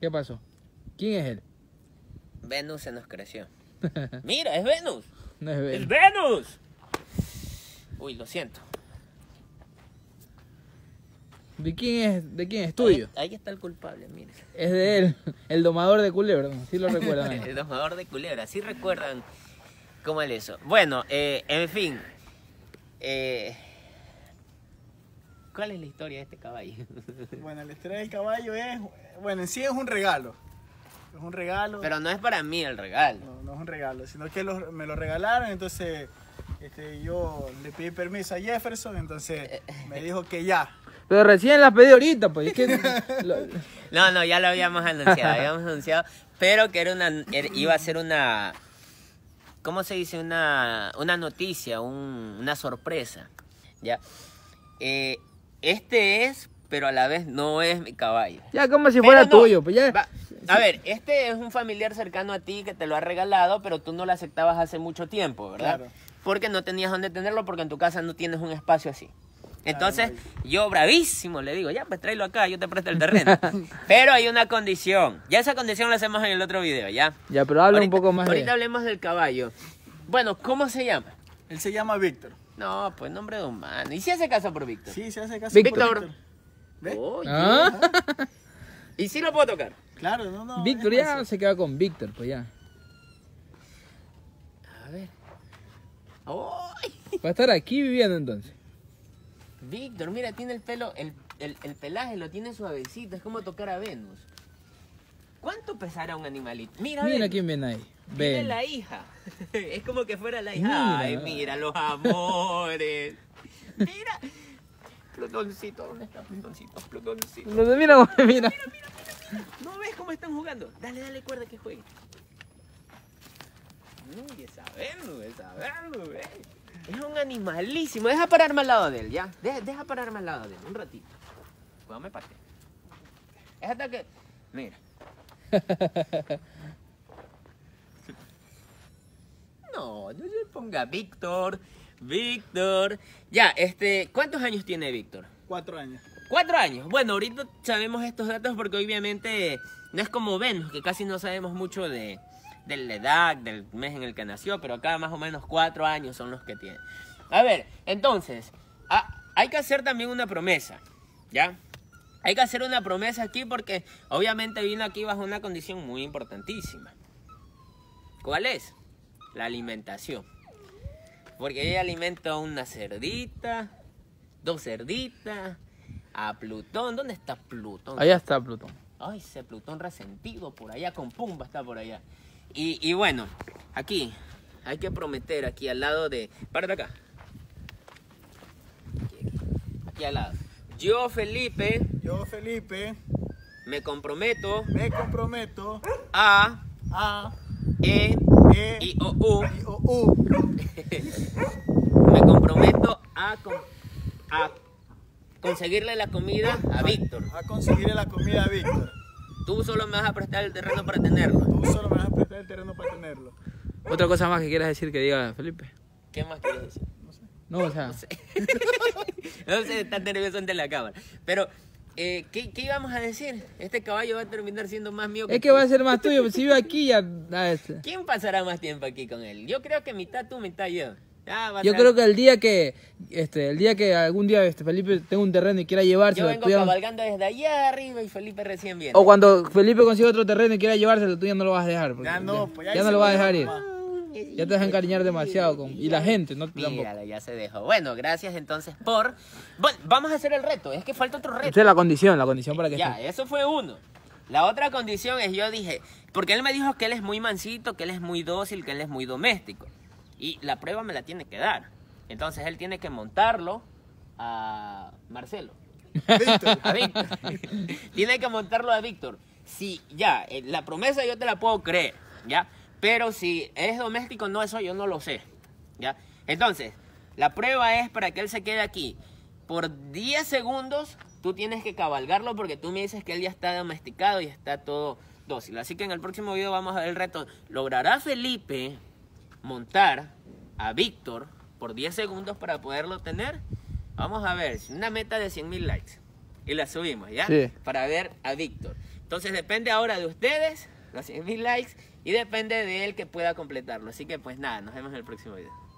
¿Qué pasó? ¿Quién es él? Venus se nos creció. Mira, es Venus. No es ¡Es Bel. Venus! Uy, lo siento. ¿De quién es? ¿De quién es? ¿Tuyo? Ahí, ahí está el culpable, mire. Es de él, el domador de culebra, sí lo recuerdan. El domador de culebra. ¿Sí recuerdan cómo es eso? Bueno, eh, en fin. eh, ¿Cuál es la historia de este caballo? Bueno, la historia del caballo es, bueno, en sí es un regalo. Es un regalo. Pero no es para mí el regalo. No, no es un regalo, sino que lo- me lo regalaron, entonces este, yo le pedí permiso a Jefferson, entonces me dijo que ya. Pero recién las pedí ahorita, pues. Es que lo- No, no, ya lo habíamos anunciado, habíamos anunciado, pero que era una, iba a ser una, ¿cómo se dice? Una, una noticia, un- una sorpresa, ¿ya? Eh, este es, pero a la vez no es mi caballo. ya como si Pero fuera no, tuyo, pues ya. va, a ver, este es un familiar cercano a ti que te lo ha regalado, pero tú no lo aceptabas hace mucho tiempo, ¿verdad? Claro. Porque no tenías dónde tenerlo porque en tu casa no tienes un espacio así. Entonces, yo bravísimo le digo, ya, pues tráelo acá, yo te presto el terreno. Pero hay una condición. Ya esa condición la hacemos en el otro video, ¿ya? Ya, pero habla un poco más Ahorita de... hablemos del caballo. Bueno, ¿cómo se llama? Él se llama Víctor. No, pues nombre de humano. ¿Y si hace caso por Víctor? Sí, se hace caso. Víctor. por ¿Ve? Oye. ¿Ah? ¿Y si lo puedo tocar? Claro, no, no. Víctor ya se queda con Víctor, pues ya. A ver. ¡Ay! Va a estar aquí viviendo entonces. Víctor, mira, tiene el pelo, el, el, el pelaje lo tiene suavecito, es como tocar a Venus. ¿Cuánto pesará un animalito? Mira, Mira Venus, quién viene ahí. Ven. la hija. Es como que fuera la hija. Mira. Ay, mira los amores. Mira. Plutoncito, ¿dónde está Plutoncito? Plutoncito. No, Mira, cómo- mira. ¿No ves cómo están jugando? Dale, dale cuerda que juegue. Uy, esa Venus, esa eh. Es un animalísimo. Deja pararme al lado de él, ¿ya? Deja, deja pararme al lado de él, un ratito. Cuidado, me parte. Es hasta que... Mira. No, no se ponga Víctor. Víctor. Ya, este... ¿Cuántos años tiene Víctor? Cuatro años. Cuatro años. Bueno, ahorita sabemos estos datos porque obviamente no es como Venus, que casi no sabemos mucho de, de la edad, del mes en el que nació, pero acá más o menos cuatro años son los que tiene. A ver, entonces, a- hay que hacer también una promesa, ¿ya? Hay que hacer una promesa aquí porque obviamente vino aquí bajo una condición muy importantísima. ¿Cuál es? La alimentación. Porque ella alimenta a una cerdita, dos cerditas, a Plutón. ¿Dónde está Plutón? Allá está Plutón. Ay, ese Plutón resentido por allá, con Pumba está por allá. Y, y bueno, aquí, hay que prometer, aquí al lado de... Párate acá. Aquí, aquí, aquí al lado. Yo, Felipe, Yo, Felipe, me comprometo me comprometo a a E, E, I, O, U, I, O, U, me comprometo a, con- a conseguirle la comida a Víctor. a conseguirle la comida a Víctor. Tú solo me vas a prestar el terreno para tenerlo. Tú solo me vas a prestar el terreno para tenerlo. Otra cosa más que quieras decir que diga Felipe. ¿Qué más quieres decir? No, o sea, no sé, está nervioso ante la cámara. Pero, eh, ¿qué, qué íbamos a decir? Este caballo va a terminar siendo más mío que es que tú. va a ser más tuyo. Si vive aquí ya... este. ¿Quién pasará más tiempo aquí con él? Yo creo que mitad tú, mitad yo. Ah, Yo creo que el día que, este, el día que algún día este Felipe tenga un terreno y quiera Yo llevárselo, vengo tú ya- cabalgando desde allá arriba y Felipe recién viene. o cuando Felipe consiga otro terreno y quiera llevárselo, tú ya no lo vas a dejar. porque Ya no, pues ya ya no lo vas a dejar ir. Ya te vas a encariñar demasiado con y la gente, no tampoco. Míralo, ya se dejó. Bueno, gracias entonces por... Bueno, vamos a hacer el reto. Es que falta otro reto. Esa es la condición, la condición para que Ya, esté. eso fue uno. La otra condición es, yo dije, porque él me dijo que él es muy mansito, que él es muy dócil, que él es muy doméstico. Y la prueba me la tiene que dar. Entonces él tiene que montarlo a Marcelo, Víctor, a Víctor. tiene que montarlo a Víctor. Si ya, eh, la promesa yo te la puedo creer, ¿ya? Pero si es doméstico, no, eso yo no lo sé, ¿ya? Entonces, la prueba es para que él se quede aquí. Por 10 segundos, tú tienes que cabalgarlo porque tú me dices que él ya está domesticado y está todo dócil. Así que en el próximo video vamos a ver el reto. ¿Logrará Felipe montar a Víctor por 10 segundos para poderlo tener? Vamos a ver, una meta de 100 mil likes. Y la subimos, ¿ya? Sí. Para ver a Víctor. Entonces depende ahora de ustedes, los 100 mil likes, y depende de él que pueda completarlo. Así que pues nada, nos vemos en el próximo video.